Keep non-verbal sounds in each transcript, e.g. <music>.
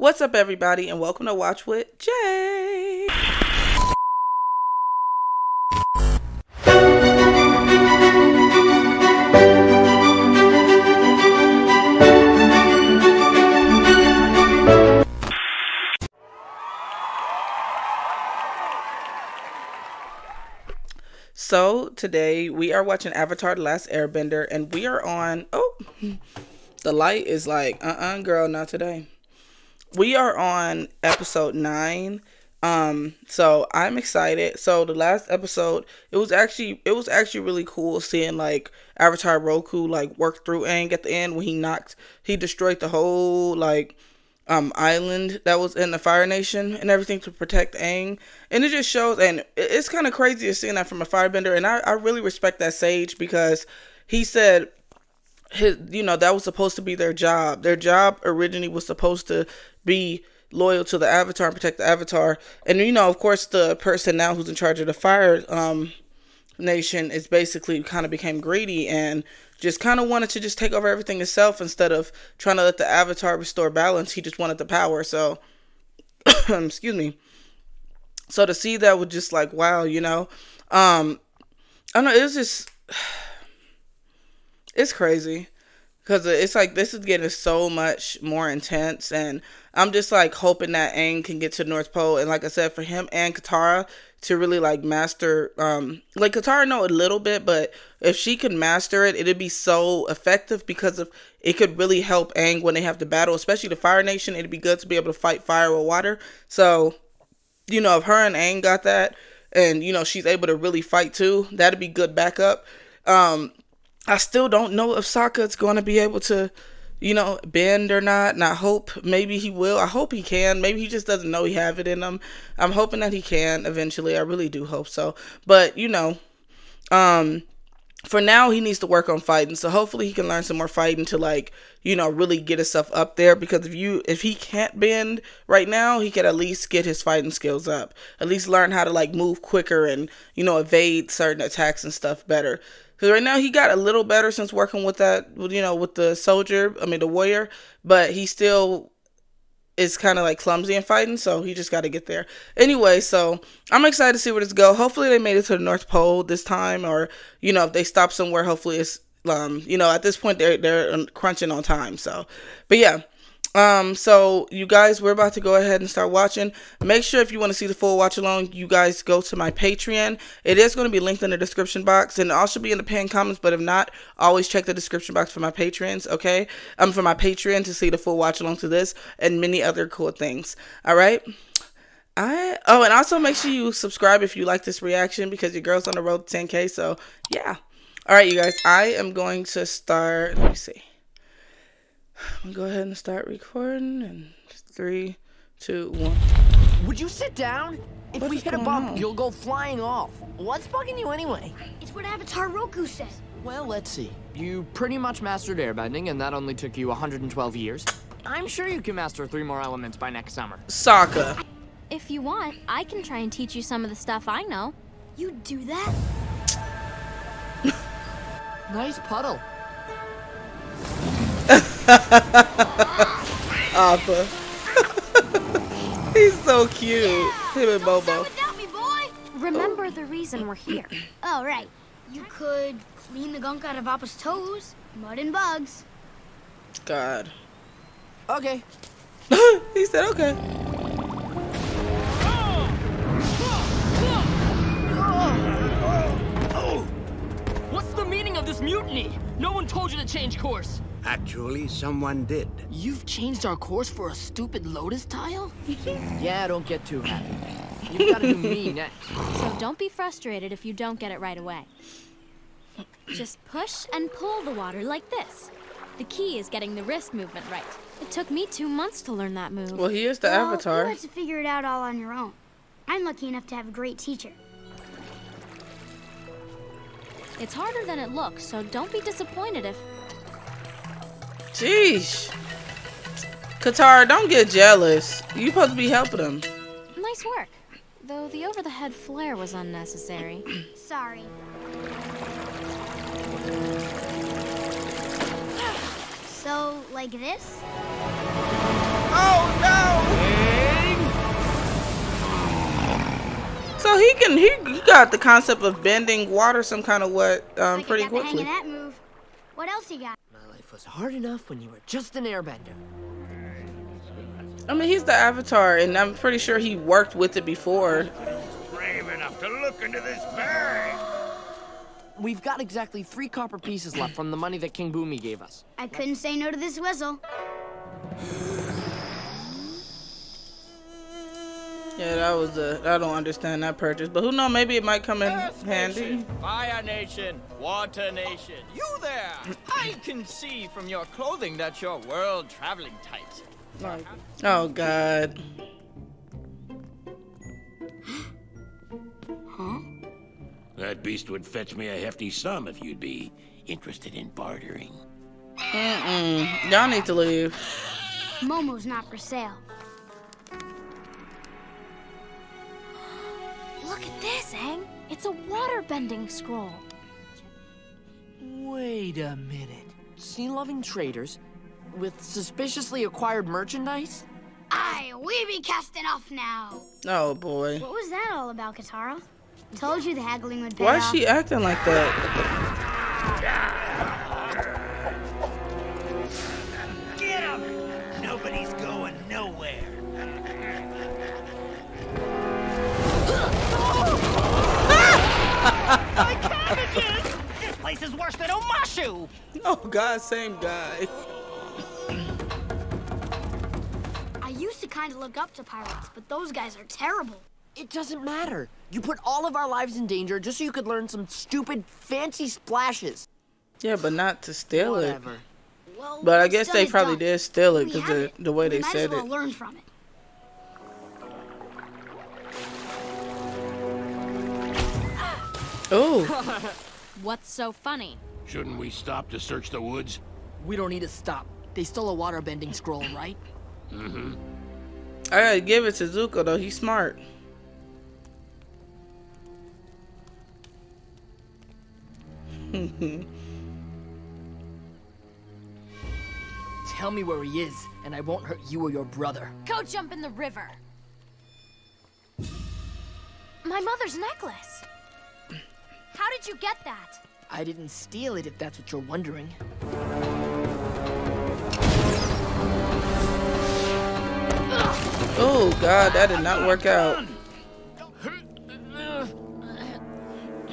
What's up, everybody, and welcome to Watch with Jayy. So today we are watching Avatar: The Last Airbender, and we are on. Oh, <laughs> the light is like, uh, uh girl, not today. We are on episode nine. Um, so I'm excited. So the last episode, it was actually it was actually really cool seeing like Avatar Roku like work through Aang at the end when he knocked he destroyed the whole like um island that was in the Fire Nation and everything to protect Aang And it just shows and it's kind of crazy to seeing that from a firebender and I, I really respect that sage because he said his you know that was supposed to be their job. Their job originally was supposed to be loyal to the avatar and protect the avatar. And you know, of course, the person now who's in charge of the fire um, nation is basically kind of became greedy and just kind of wanted to just take over everything himself instead of trying to let the avatar restore balance. He just wanted the power. So, <coughs> excuse me. So to see that was just like wow, you know. Um, I don't know. It was just it's crazy. Because it's like this is getting so much more intense and i'm just like hoping that Aang can get to the north pole and like i said for him and katara to really like master um like katara know a little bit but if she can master it it'd be so effective because of it could really help Aang when they have to battle especially the fire nation. It'd be good to be able to fight fire with water. So you know if her and Aang got that and you know she's able to really fight too that'd be good backup. Um I still don't know if Sokka's going to be able to, you know, bend or not. And I hope maybe he will. I hope he can. Maybe he just doesn't know he have it in him. I'm hoping that he can eventually. I really do hope so. But you know, um, for now he needs to work on fighting. So hopefully he can learn some more fighting to like, you know, really get himself up there. Because if you if he can't bend right now, he could at least get his fighting skills up. At least learn how to like move quicker and you know evade certain attacks and stuff better. Because right now he got a little better since working with that, you know, with the soldier, I mean, the warrior, but he still is kind of like clumsy in fighting, so he just got to get there. Anyway, so I'm excited to see where this go. Hopefully they made it to the North Pole this time, or you know, if they stop somewhere, hopefully it's um, you know, at this point they're they're crunching on time. So, but yeah, um, so you guys, we're about to go ahead and start watching. Make sure if you want to see the full watch along, you guys go to my Patreon. It is going to be linked in the description box and also be in the pinned comments. But if not, always check the description box for my patrons. Okay, um, for my Patreon to see the full watch along to this and many other cool things. All right. I oh, and also make sure you subscribe if you like this reaction because your girl's on the road to 10k. So yeah. All right, you guys. I am going to start. Let me see. I'm gonna go ahead and start recording. And three, two, one. Would you sit down? If what we hit a bump, on? you'll go flying off. What's bugging you anyway? It's what Avatar Roku says. Well, let's see. You pretty much mastered airbending, and that only took you 112 years. I'm sure you can master three more elements by next summer. Sokka. If you want, I can try and teach you some of the stuff I know. You do that? <laughs> nice puddle. <laughs> Appa. <laughs> He's so cute. Him and Bobo. Me, Remember the reason we're here. <clears throat> oh, right. You could clean the gunk out of Appa's toes, mud and bugs. God. Okay. <laughs> he said okay. What's the meaning of this mutiny? No one told you to change course. Actually, someone did. You've changed our course for a stupid lotus tile? yeah, don't get too happy. You've got to do me next. So don't be frustrated if you don't get it right away. Just push and pull the water like this. The key is getting the wrist movement right. It took me two months to learn that move. Well, he is the well, avatar. You had to figure it out all on your own. I'm lucky enough to have a great teacher. It's harder than it looks, so don't be disappointed if Sheesh. Katara, don't get jealous. You're supposed to be helping him. Nice work. Though the over-the-head flare was unnecessary. <clears throat> Sorry. So, like this? Oh, no! So he can, he, he got the concept of bending water some kind of what, um, like pretty quickly. What else you got? My life was hard enough when you were just an airbender. I mean, he's the Avatar, and I'm pretty sure he worked with it before. Brave enough to look into this bag. We've got exactly three copper pieces left from the money that King Bumi gave us. I couldn't say no to this whistle. Yeah, that was a. I don't understand that purchase, but who knows? Maybe it might come in Earth handy. Nation, Fire Nation, Water Nation. You there! I can see from your clothing that you're world traveling types. Like, oh God. <gasps> Huh? That beast would fetch me a hefty sum if you'd be interested in bartering. Mm-mm. Y'all need to leave. <gasps> Momo's not for sale. It's a water-bending scroll. Wait a minute. Sea-loving traders with suspiciously acquired merchandise? Aye, we be casting off now. Oh boy. What was that all about, Katara? Told you the haggling would pay Why is she acting like that? Is worse than Omashu! Oh God, same guy. I used to kind of look up to pirates, but those guys are terrible. It doesn't matter. You put all of our lives in danger just so you could learn some stupid fancy splashes. Yeah, but not to steal it. Well, But I guess they probably done. did steal it because the, the way we they might said well it. learn from it. Oh, <laughs> What's so funny? Shouldn't we stop to search the woods? We don't need to stop. They stole a water-bending scroll, <clears throat> right? Mm-hmm. I gotta give it to Zuko though. He's smart. <laughs> Tell me where he is, and I won't hurt you or your brother. Go jump in the river. My mother's necklace. How did you get that? I didn't steal it, if that's what you're wondering. Oh God, that did not work out.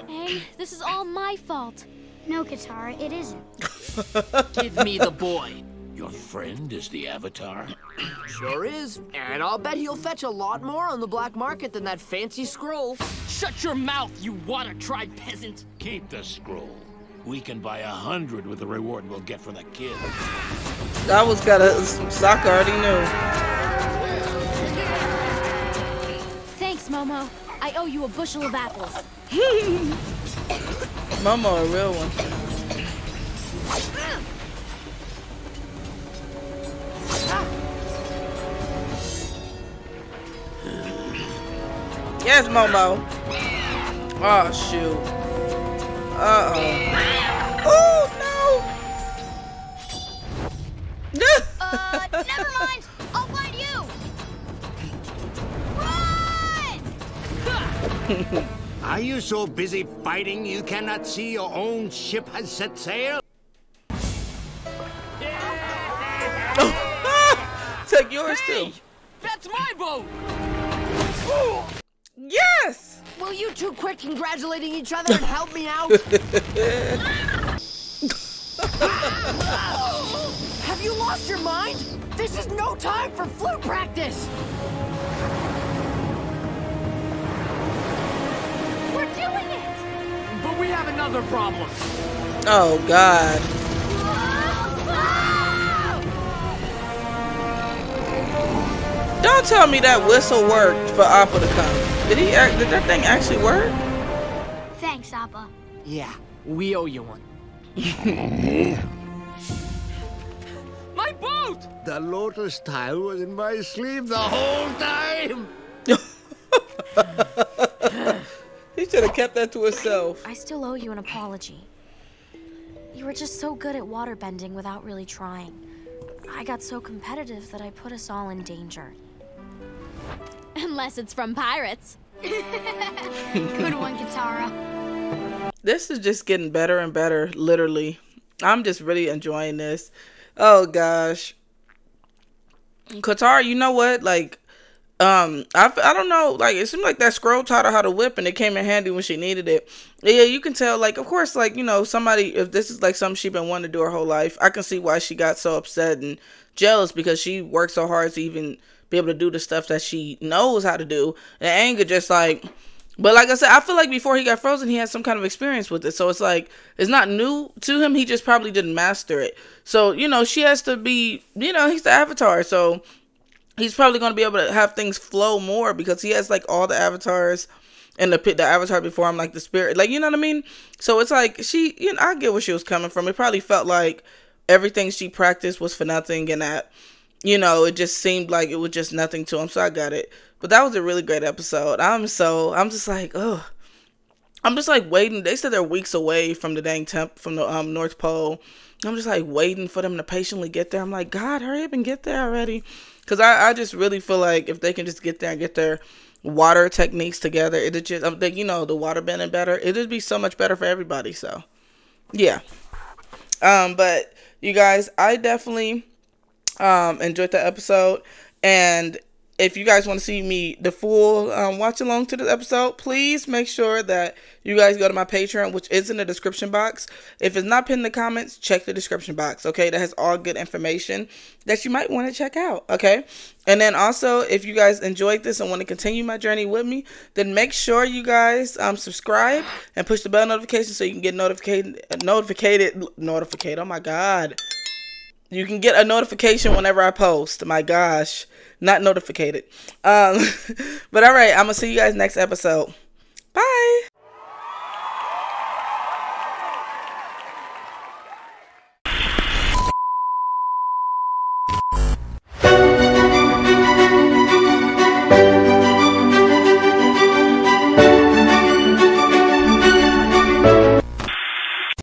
Aang, this is all my fault. No, Katara, it isn't. <laughs> Give me the boy. Your friend is the Avatar? <clears throat> Sure is. And I'll bet he'll fetch a lot more on the black market than that fancy scroll. Shut your mouth, you water tribe peasant! Keep the scroll. We can buy a hundred with the reward we'll get for the kid. I was got a Sokka already knew. Thanks, Momo. I owe you a bushel of apples. <laughs> Momo, a real one. Yes, Momo. Oh shoot. Uh oh. Oh no. <laughs> Uh, never mind. I'll find you. Run! Are you so busy fighting you cannot see your own ship has set sail? <laughs> Take yours too. That's my boat! Yes. Will you two quit congratulating each other and help me out? <laughs> Have you lost your mind? This is no time for flute practice! We're doing it! But we have another problem. Oh God. Don't tell me that whistle worked for Appa to come. Did he? Act, did that thing actually work? Thanks, Appa. Yeah, we owe you one. <laughs> My boat! The lotus tile was in my sleeve the whole time. <laughs> He should have kept that to himself. I still owe you an apology. You were just so good at waterbending without really trying. I got so competitive that I put us all in danger. Unless it's from pirates. <laughs> Good one, Katara. This is just getting better and better, literally. I'm just really enjoying this. Oh gosh. Katara, you know what? Like, um, I, I don't know. Like, it seemed like that scroll taught her how to whip, and it came in handy when she needed it. Yeah, you can tell. Like, of course, like you know, somebody if this is like something she been wanting to do her whole life, I can see why she got so upset and jealous because she worked so hard to even be able to do the stuff that she knows how to do. And anger just like but like I said, I feel like before he got frozen, he had some kind of experience with it. So it's like it's not new to him. He just probably didn't master it. So you know, she has to be. You know, he's the avatar, so he's probably going to be able to have things flow more because he has like all the avatars and the the avatar before him, like the spirit, like you know what I mean. So it's like she, you know, I get where she was coming from. It probably felt like everything she practiced was for nothing, and that you know, it just seemed like it was just nothing to him. So I got it. But that was a really great episode. I'm so I'm just like, oh, I'm just like waiting. They said they're weeks away from the dang temp from the um North Pole. I'm just like waiting for them to patiently get there. I'm like, God, hurry up and get there already. Cause I, I just really feel like if they can just get there and get their water techniques together, it'd just I'm thinking, you know, the water bending better. It'd be so much better for everybody. So yeah. Um, but you guys, I definitely um enjoyed the episode and if you guys want to see me the full um, watch along to this episode, please make sure that you guys go to my Patreon, which is in the description box. If it's not pinned in the comments, check the description box. Okay, that has all good information that you might want to check out. Okay, and then also if you guys enjoyed this and want to continue my journey with me, then make sure you guys um subscribe and push the bell notification so you can get notified notified notified. Oh my god. You can get a notification whenever I post. My gosh, not notified. Um, <laughs> but all right, I'm gonna see you guys next episode.